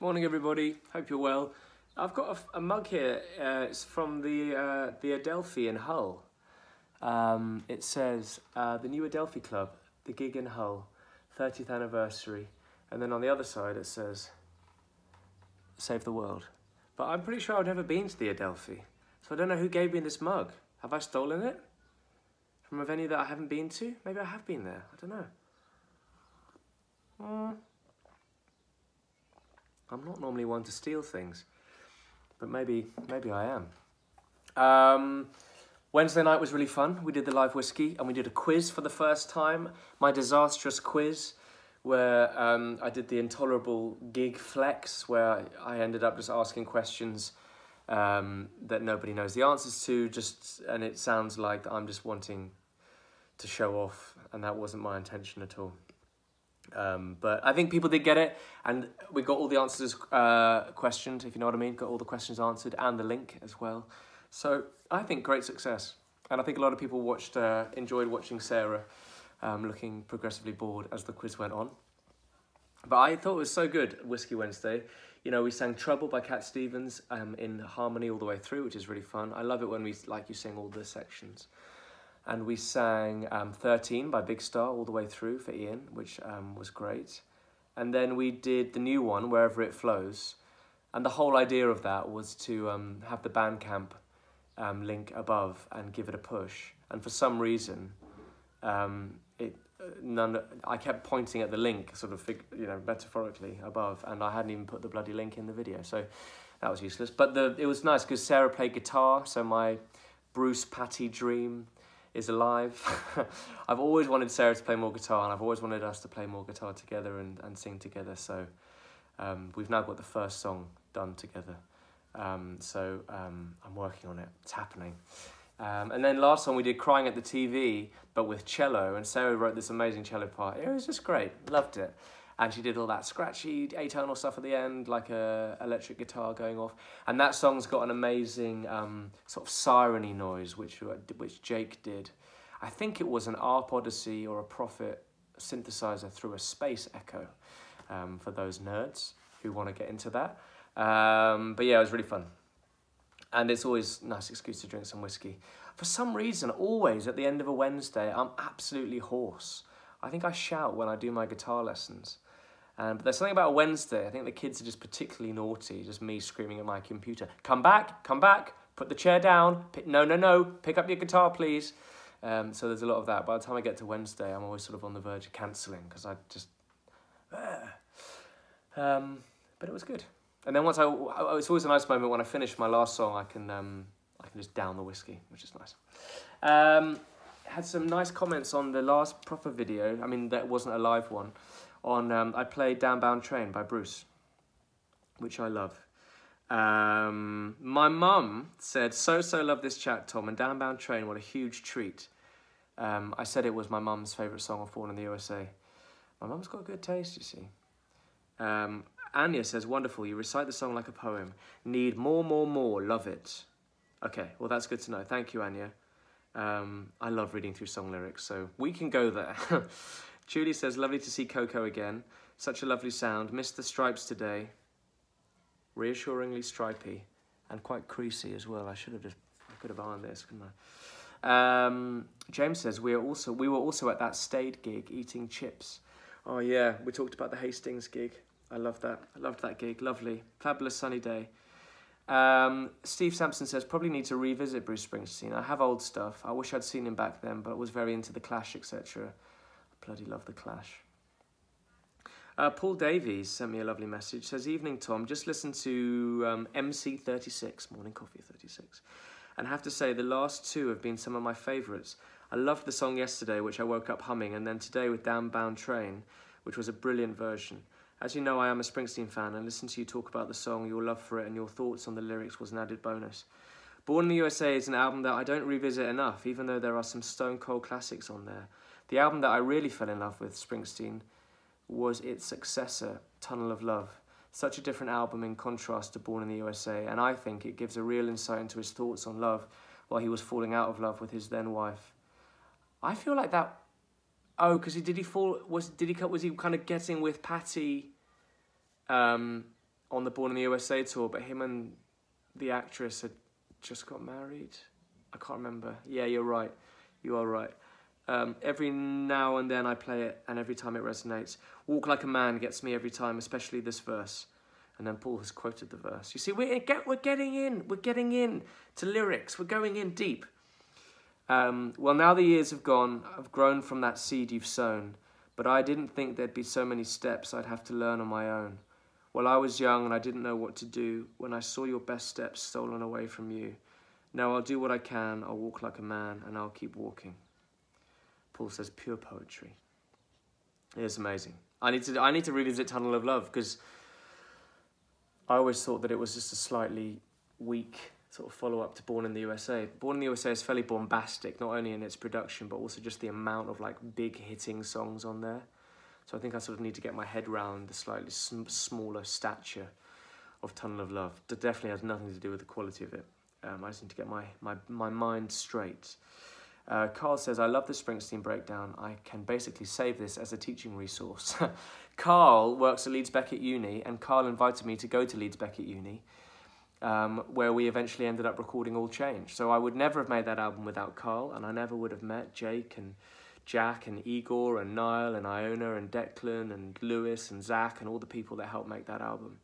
Morning, everybody. Hope you're well. I've got a, a mug here. Uh, it's from the uh, the Adelphi in Hull. Um, it says uh, the new Adelphi Club, the gig in Hull, 30th anniversary, and then on the other side it says Save the World. But I'm pretty sure I've never been to the Adelphi, so I don't know who gave me this mug. Have I stolen it from a venue that I haven't been to? Maybe I have been there. I don't know. Hmm. I'm not normally one to steal things, but maybe maybe I am. Um, Wednesday night was really fun. We did the live whiskey and we did a quiz for the first time. My disastrous quiz, where um, I did the intolerable gig flex, where I ended up just asking questions um, that nobody knows the answers to. Just and it sounds like I'm just wanting to show off, and that wasn't my intention at all. Um, but I think people did get it, and we got all the answers uh, questioned, if you know what I mean. Got all the questions answered, and the link as well. So I think great success, and I think a lot of people watched, uh, enjoyed watching Sarah um, looking progressively bored as the quiz went on. But I thought it was so good, Whiskey Wednesday. You know, we sang Trouble by Cat Stevens um, in harmony all the way through, which is really fun. I love it when we, like you sing all the sections and we sang um, 13 by Big Star all the way through for Ian, which um, was great. And then we did the new one, Wherever It Flows. And the whole idea of that was to um, have the Bandcamp um, link above and give it a push. And for some reason, um, it uh, none. I kept pointing at the link, sort of, you know, metaphorically above, and I hadn't even put the bloody link in the video, so that was useless. But the it was nice because Sarah played guitar, so my Bruce Patti dream is alive. I've always wanted Sarah to play more guitar and I've always wanted us to play more guitar together and, and sing together. So um, we've now got the first song done together. Um, so um, I'm working on it. It's happening. Um, and then last song we did Crying at the TV, but with cello. And Sarah wrote this amazing cello part. It was just great. Loved it and she did all that scratchy atonal stuff at the end, like a electric guitar going off. And that song's got an amazing um, sort of sireny noise, which uh, which Jake did. I think it was an ARP Odyssey or a Prophet synthesizer through a space echo. Um, for those nerds who want to get into that. Um, but yeah, it was really fun. And it's always a nice excuse to drink some whiskey. For some reason, always at the end of a Wednesday, I'm absolutely hoarse. I think I shout when I do my guitar lessons. Um, but there's something about Wednesday. I think the kids are just particularly naughty. Just me screaming at my computer. Come back, come back. Put the chair down. Pick, no, no, no. Pick up your guitar, please. Um, so there's a lot of that. By the time I get to Wednesday, I'm always sort of on the verge of cancelling because I just. Um, but it was good. And then once I, it's always a nice moment when I finish my last song. I can, um, I can just down the whiskey, which is nice. Um, had some nice comments on the last proper video. I mean, that wasn't a live one on um, I played Downbound Train by Bruce, which I love. Um, my mum said, so, so love this chat, Tom, and Downbound Train, what a huge treat. Um, I said it was my mum's favourite song of Born in the USA. My mum's got good taste, you see. Um, Anya says, wonderful, you recite the song like a poem. Need more, more, more, love it. Okay, well, that's good to know. Thank you, Anya. Um, I love reading through song lyrics, so we can go there. Julie says, lovely to see Coco again. Such a lovely sound. Missed the stripes today. Reassuringly stripy and quite creasy as well. I should have just, I could have ironed this, couldn't I? Um, James says, we, are also, we were also at that Stade gig eating chips. Oh yeah, we talked about the Hastings gig. I love that. I loved that gig. Lovely. Fabulous sunny day. Um, Steve Sampson says, probably need to revisit Bruce Springsteen. I have old stuff. I wish I'd seen him back then, but I was very into The Clash, etc. Bloody love The Clash. Uh, Paul Davies sent me a lovely message. Says, Evening, Tom. Just listen to um, MC36, Morning Coffee 36. And have to say, the last two have been some of my favourites. I loved the song yesterday, which I woke up humming, and then today with Downbound Train, which was a brilliant version. As you know, I am a Springsteen fan, and listen to you talk about the song, your love for it, and your thoughts on the lyrics was an added bonus. Born in the USA is an album that I don't revisit enough, even though there are some stone cold classics on there. The album that I really fell in love with Springsteen was its successor, Tunnel of Love. Such a different album in contrast to Born in the USA, and I think it gives a real insight into his thoughts on love while he was falling out of love with his then wife. I feel like that. Oh, because he did he fall? Was did he was he kind of getting with Patti? Um, on the Born in the USA tour, but him and the actress had just got married. I can't remember. Yeah, you're right. You are right. Um, every now and then I play it, and every time it resonates. Walk Like a Man gets me every time, especially this verse. And then Paul has quoted the verse. You see, we're, get, we're getting in. We're getting in to lyrics. We're going in deep. Um, well, now the years have gone. I've grown from that seed you've sown. But I didn't think there'd be so many steps I'd have to learn on my own. Well, I was young and I didn't know what to do when I saw your best steps stolen away from you. Now I'll do what I can. I'll walk like a man and I'll keep walking. Paul says pure poetry. It's amazing. I need to I need to revisit Tunnel of Love because I always thought that it was just a slightly weak sort of follow up to Born in the USA. Born in the USA is fairly bombastic, not only in its production but also just the amount of like big hitting songs on there. So I think I sort of need to get my head around the slightly sm smaller stature of Tunnel of Love. Definitely has nothing to do with the quality of it. Um, I just need to get my, my, my mind straight. Uh, Carl says, I love the Springsteen breakdown. I can basically save this as a teaching resource. Carl works at Leeds Beckett Uni, and Carl invited me to go to Leeds Beckett Uni, um, where we eventually ended up recording All Change. So I would never have made that album without Carl, and I never would have met Jake and Jack and Igor and Niall and Iona and Declan and Lewis and Zach and all the people that helped make that album.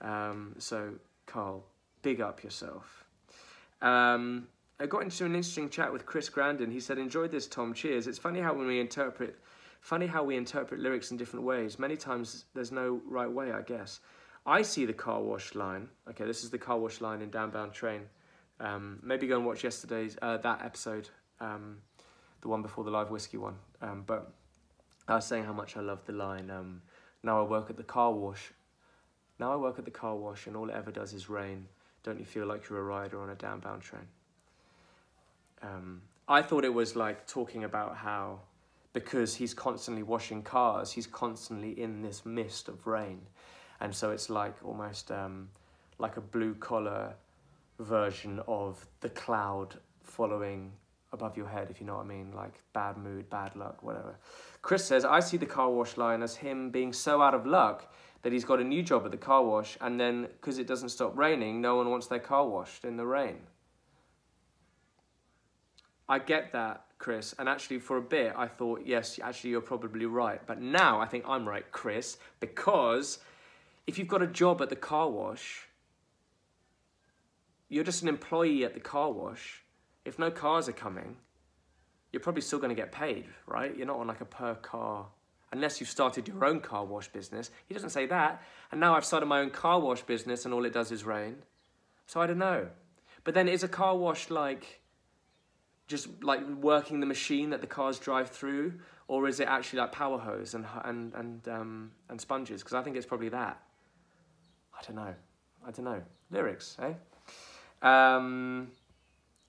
Um, so, Carl, big up yourself. Um, I got into an interesting chat with Chris Grandin. He said, "Enjoyed this, Tom. Cheers." It's funny how when we interpret, funny how we interpret lyrics in different ways. Many times there's no right way, I guess. I see the car wash line. Okay, this is the car wash line in Downbound Train. Um, maybe go and watch yesterday's uh, that episode, um, the one before the live whiskey one. Um, but I was saying how much I love the line. Um, now I work at the car wash. Now I work at the car wash, and all it ever does is rain. Don't you feel like you're a rider on a downbound train? Um, I thought it was like talking about how because he's constantly washing cars, he's constantly in this mist of rain, and so it's like almost um, like a blue collar version of the cloud following above your head, if you know what I mean, like bad mood, bad luck, whatever. Chris says, I see the car wash line as him being so out of luck that he's got a new job at the car wash, and then because it doesn't stop raining, no one wants their car washed in the rain. I get that, Chris. And actually, for a bit, I thought, yes, actually, you're probably right. But now I think I'm right, Chris, because if you've got a job at the car wash, you're just an employee at the car wash. If no cars are coming, you're probably still going to get paid, right? You're not on like a per car, unless you've started your own car wash business. He doesn't say that. And now I've started my own car wash business and all it does is rain. So I don't know. But then is a car wash like just like working the machine that the cars drive through, or is it actually like power hose and and and um, and sponges? Because I think it's probably that. I don't know. I don't know. Lyrics, eh? Um,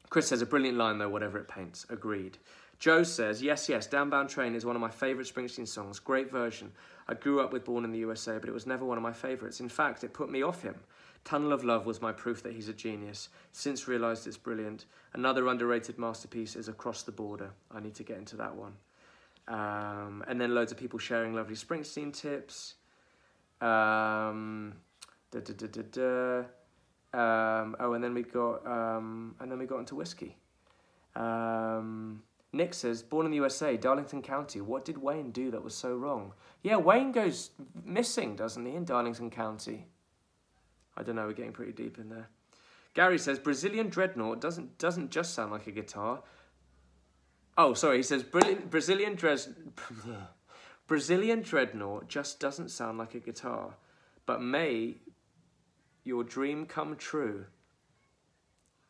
Chris says a brilliant line though. Whatever it paints. Agreed. Joe says yes, yes. Downbound Train is one of my favourite Springsteen songs. Great version. I grew up with Born in the USA, but it was never one of my favourites. In fact, it put me off him. Tunnel of Love was my proof that he's a genius. Since realised it's brilliant. Another underrated masterpiece is Across the Border. I need to get into that one. Um, and then loads of people sharing lovely Springsteen tips. Um, da, da, da, da, da. Um, oh, and then we got um, and then we got into whiskey. Um, Nick says, born in the USA, Darlington County. What did Wayne do that was so wrong? Yeah, Wayne goes missing, doesn't he, in Darlington County? I don't know, we're getting pretty deep in there. Gary says Brazilian Dreadnought doesn't doesn't just sound like a guitar. Oh, sorry, he says Brazilian Dres Brazilian Dreadnought just doesn't sound like a guitar. But may your dream come true.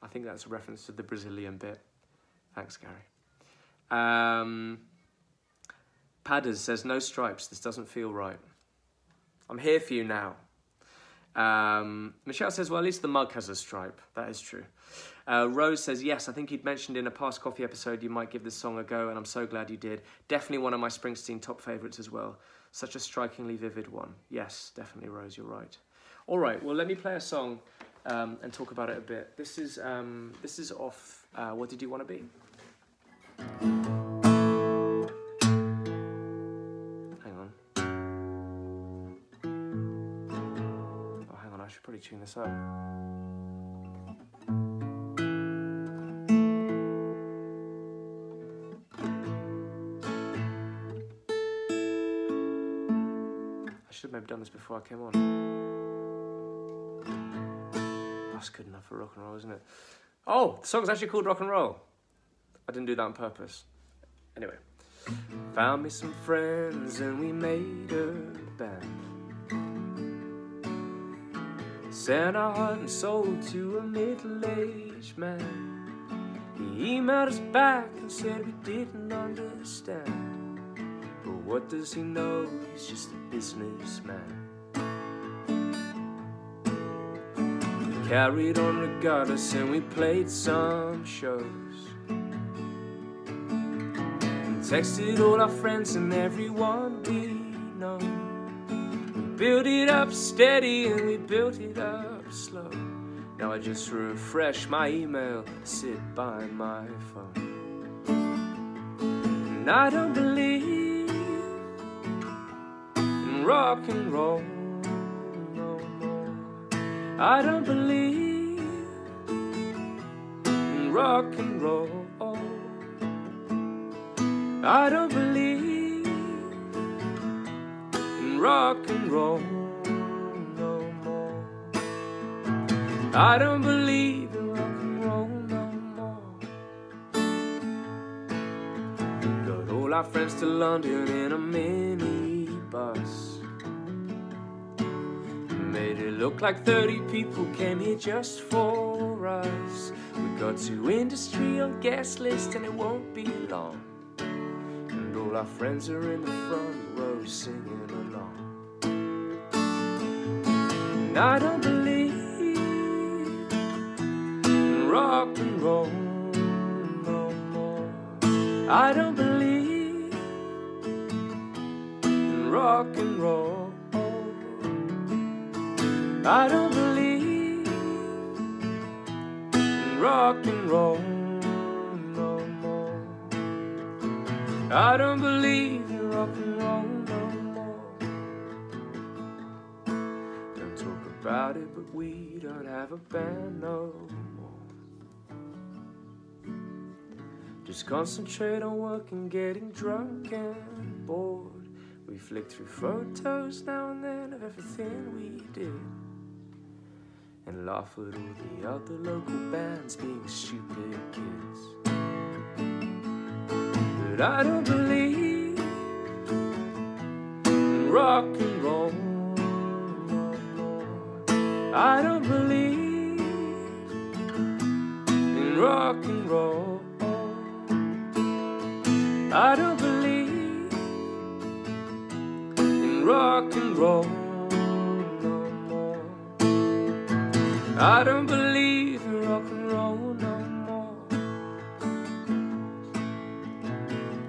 I think that's a reference to the Brazilian bit. Thanks, Gary. Um, Padders says, no stripes, this doesn't feel right. I'm here for you now. Um, Michelle says, well, at least the mug has a stripe. That is true. Uh, Rose says, yes, I think you'd mentioned in a past coffee episode you might give this song a go, and I'm so glad you did. Definitely one of my Springsteen top favourites as well. Such a strikingly vivid one. Yes, definitely, Rose, you're right. All right, well, let me play a song um, and talk about it a bit. This is, um, this is off uh, What Did You Want to Be? Tune this up. I should have maybe done this before I came on. That's good enough for rock and roll, isn't it? Oh, the song's actually called Rock and Roll. I didn't do that on purpose. Anyway. Found me some friends and we made a band. Sent our heart and soul to a middle-aged man. He emailed us back and said we didn't understand. But what does he know? He's just a businessman. We carried on regardless and we played some shows. And texted all our friends and everyone we know. Built it up steady and we built it up slow. Now I just refresh my email, sit by my phone. And I don't believe in rock and roll no more. I don't believe in rock and roll. I don't believe rock and roll no more. I don't believe in rock and roll no more. Got all our friends to London in a minibus. Made it look like 30 people came here just for us. We got to industry on guest list and it won't be long. Our friends are in the front row singing along. And I don't believe in rock and roll no more. I don't believe in rock and roll. I don't believe in rock and roll I don't believe in rock and roll no more. Don't talk about it, but we don't have a band no more. Just concentrate on work and getting drunk and bored. We flick through photos now and then of everything we did. And laugh at all the other local bands being stupid kids. But I don't believe in rock and roll. I don't believe in rock and roll. I don't believe in rock and roll. I don't believe in rock and roll no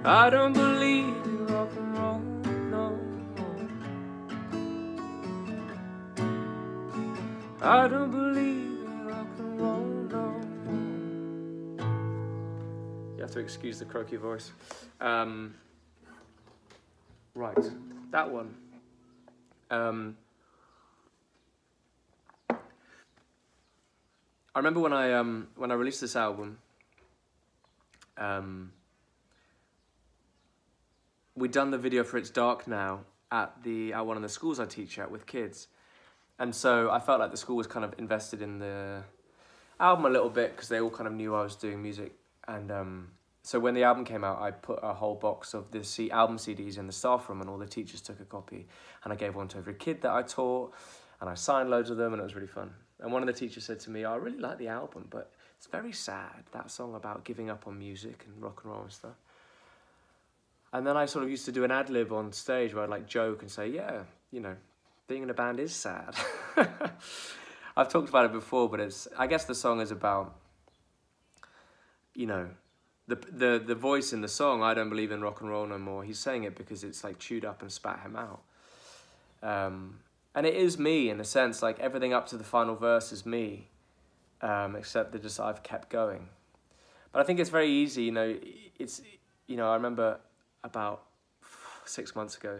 I don't believe in rock and roll no more. I don't believe in rock and roll no more. You have to excuse the croaky voice. Um, right, that one. Um, I remember when I um, when I released this album. Um, we'd done the video for It's Dark Now at the at one of the schools I teach at with kids, and so I felt like the school was kind of invested in the album a little bit because they all kind of knew I was doing music, and um, so when the album came out, I put a whole box of the C- album CDs in the staff room, and all the teachers took a copy, and I gave one to every kid that I taught, and I signed loads of them, and it was really fun. And one of the teachers said to me, oh, "I really like the album, but it's very sad that song about giving up on music and rock and roll and stuff." And then I sort of used to do an ad lib on stage where I'd like joke and say, "Yeah, you know, being in a band is sad." I've talked about it before, but it's I guess the song is about, you know, the the the voice in the song. I don't believe in rock and roll no more. He's saying it because it's like chewed up and spat him out. Um, and it is me in a sense. Like everything up to the final verse is me, um, except that just I've kept going. But I think it's very easy. You know, it's you know I remember about six months ago,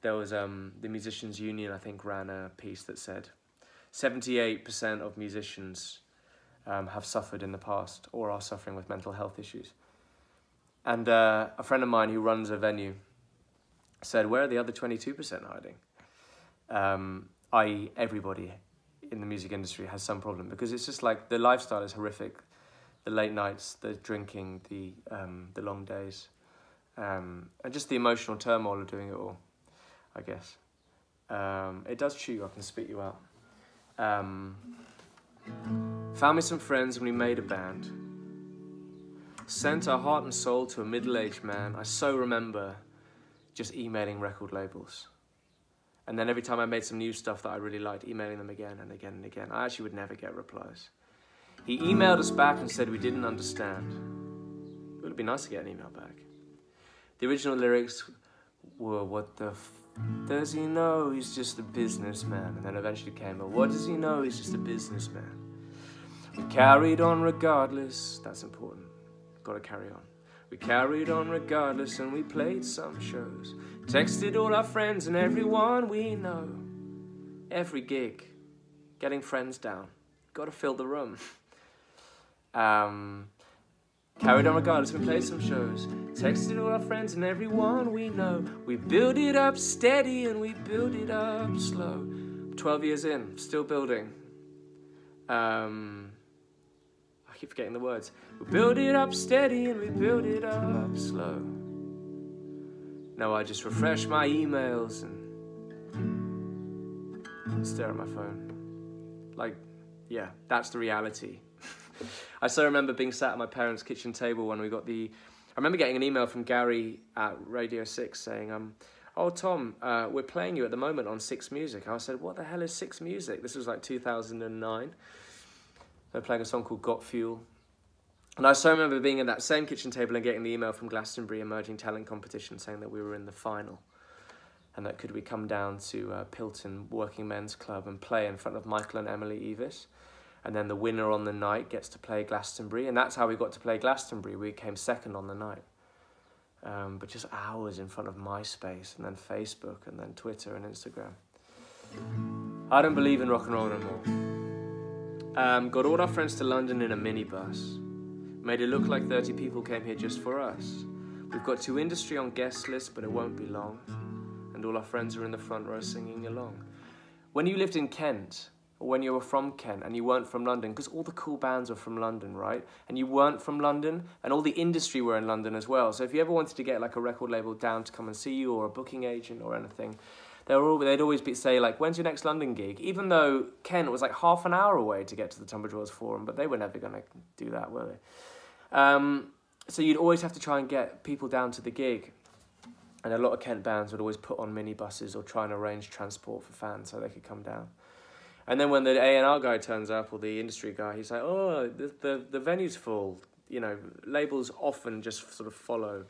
there was um, the Musicians Union I think ran a piece that said 78% of musicians um, have suffered in the past or are suffering with mental health issues. And uh, a friend of mine who runs a venue said, Where are the other 22% hiding? Um, i.e., everybody in the music industry has some problem because it's just like the lifestyle is horrific. The late nights, the drinking, the, um, the long days, um, and just the emotional turmoil of doing it all, I guess. Um, it does chew you up and spit you out. Um, found me some friends and we made a band. Sent our heart and soul to a middle aged man. I so remember just emailing record labels. And then every time I made some new stuff that I really liked, emailing them again and again and again. I actually would never get replies. He emailed us back and said we didn't understand. It would be nice to get an email back. The original lyrics were, What the f does he know he's just a businessman? And then eventually came, But what does he know he's just a businessman? We carried on regardless, that's important. Gotta carry on. We carried on regardless and we played some shows. Texted all our friends and everyone we know. Every gig, getting friends down. Gotta fill the room. Um, carried on regardless, we played some shows. Texted all our friends and everyone we know. We build it up steady and we build it up slow. 12 years in, still building. Um, I keep forgetting the words. We build it up steady and we build it up slow. Now I just refresh my emails and stare at my phone. Like, yeah, that's the reality. I still remember being sat at my parents' kitchen table when we got the. I remember getting an email from Gary at Radio 6 saying, um, Oh, Tom, uh, we're playing you at the moment on Six Music. I said, What the hell is Six Music? This was like 2009. They're playing a song called Got Fuel. And I so remember being at that same kitchen table and getting the email from Glastonbury Emerging Talent Competition saying that we were in the final and that could we come down to uh, Pilton Working Men's Club and play in front of Michael and Emily Eavis. And then the winner on the night gets to play Glastonbury. And that's how we got to play Glastonbury. We came second on the night. Um, but just hours in front of MySpace and then Facebook and then Twitter and Instagram. I don't believe in rock and roll anymore. Um, got all our friends to London in a minibus. Made it look like 30 people came here just for us. We've got two industry on guest list, but it won't be long. And all our friends are in the front row singing along. When you lived in Kent, when you were from Kent and you weren't from London, because all the cool bands were from London, right? And you weren't from London, and all the industry were in London as well. So if you ever wanted to get like a record label down to come and see you, or a booking agent or anything, they were all, they'd always be, say like, when's your next London gig? Even though Kent was like half an hour away to get to the Tunbridge Wells Forum, but they were never going to do that, were they? Um, so you'd always have to try and get people down to the gig. And a lot of Kent bands would always put on minibuses or try and arrange transport for fans so they could come down. And then when the A&R guy turns up or the industry guy, he's like, oh, the, the, the venue's full. You know, labels often just sort of follow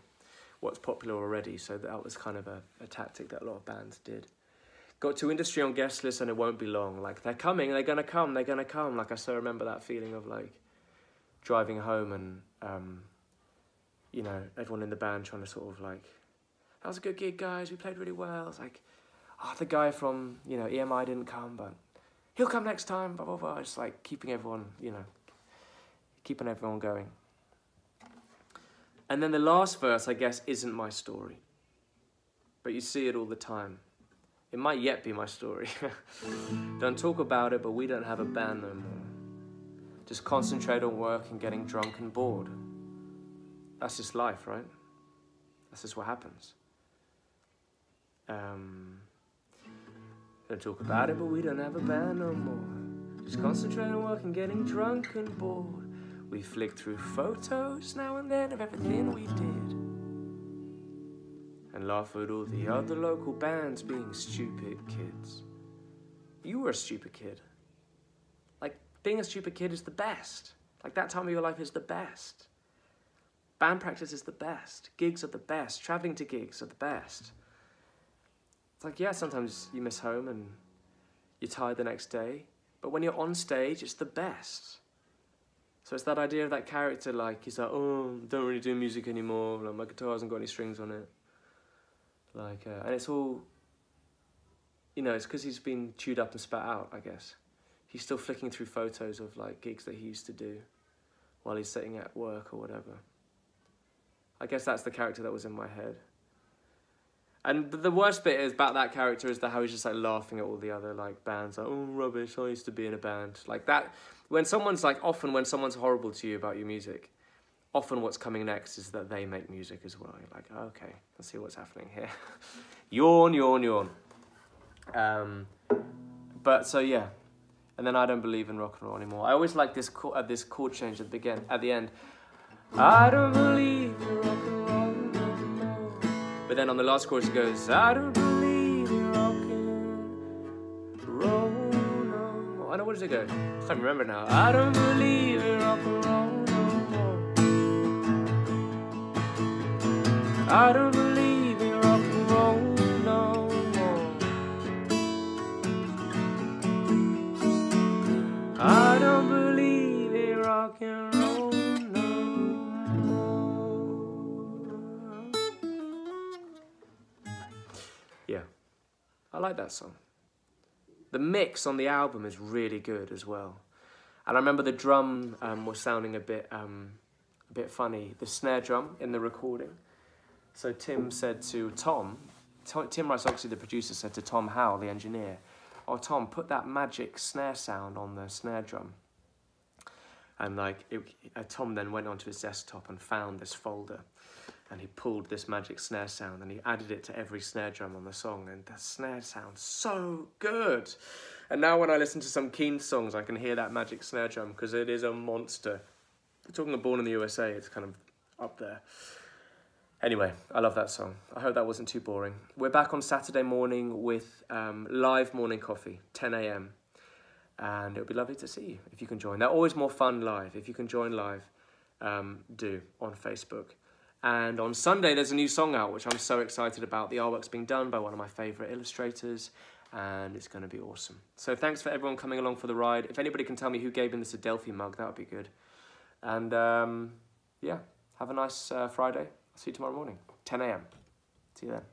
what's popular already. So that was kind of a, a tactic that a lot of bands did. Got to industry on guest list and it won't be long. Like, they're coming, they're going to come, they're going to come. Like, I still remember that feeling of like driving home and um, you know, everyone in the band trying to sort of like, that was a good gig, guys. We played really well. It's like, oh, the guy from you know EMI didn't come, but he'll come next time. Blah blah blah. It's like keeping everyone, you know, keeping everyone going. And then the last verse, I guess, isn't my story, but you see it all the time. It might yet be my story. don't talk about it, but we don't have a band no more. Just concentrate on work and getting drunk and bored. That's just life, right? That's just what happens. Um, don't talk about it, but we don't have a band no more. Just concentrate on work and getting drunk and bored. We flick through photos now and then of everything we did. And laugh at all the other local bands being stupid kids. You were a stupid kid. Like, being a stupid kid is the best. Like, that time of your life is the best. Band practice is the best. Gigs are the best. Traveling to gigs are the best. It's like, yeah, sometimes you miss home and you're tired the next day. But when you're on stage, it's the best. So it's that idea of that character, like, he's like, oh, don't really do music anymore. Like, my guitar hasn't got any strings on it. Like, uh, and it's all, you know, it's because he's been chewed up and spat out, I guess. he's still flicking through photos of like gigs that he used to do while he's sitting at work or whatever. I guess that's the character that was in my head. And the worst bit is about that character is that how he's just like laughing at all the other like bands, like oh rubbish, I used to be in a band like that. When someone's like, often when someone's horrible to you about your music, often what's coming next is that they make music as well. You're like, oh, okay, let's see what's happening here. yawn, yawn, yawn. Um, but so yeah, and then I don't believe in rock and roll anymore. I always like this chord, uh, this chord change at the begin at the end. I don't believe But then on the last chorus it goes, I don't believe in rock and roll no more. I know where does it go? I can't remember now. I don't believe in rock and roll no more. I don't like that song. The mix on the album is really good as well. And I remember the drum um, was sounding a bit, um, a bit funny, the snare drum in the recording. So Tim said to Tom, Tim Rice, obviously the producer, said to Tom Howell, the engineer, oh Tom, put that magic snare sound on the snare drum. And like, it, uh, Tom then went onto his desktop and found this folder, and he pulled this magic snare sound and he added it to every snare drum on the song, and the snare sounds so good. And now when I listen to some Keen songs, I can hear that magic snare drum because it is a monster. Talking of Born in the USA, it's kind of up there. Anyway, I love that song. I hope that wasn't too boring. We're back on Saturday morning with um, live morning coffee, 10 a.m. And it would be lovely to see you if you can join. They're always more fun live. If you can join live, um, do on Facebook. And on Sunday, there's a new song out, which I'm so excited about. The artwork's being done by one of my favourite illustrators, and it's going to be awesome. So thanks for everyone coming along for the ride. If anybody can tell me who gave him this Adelphi mug, that would be good. And um, yeah, have a nice uh, Friday. I'll see you tomorrow morning, 10 a.m. See you then.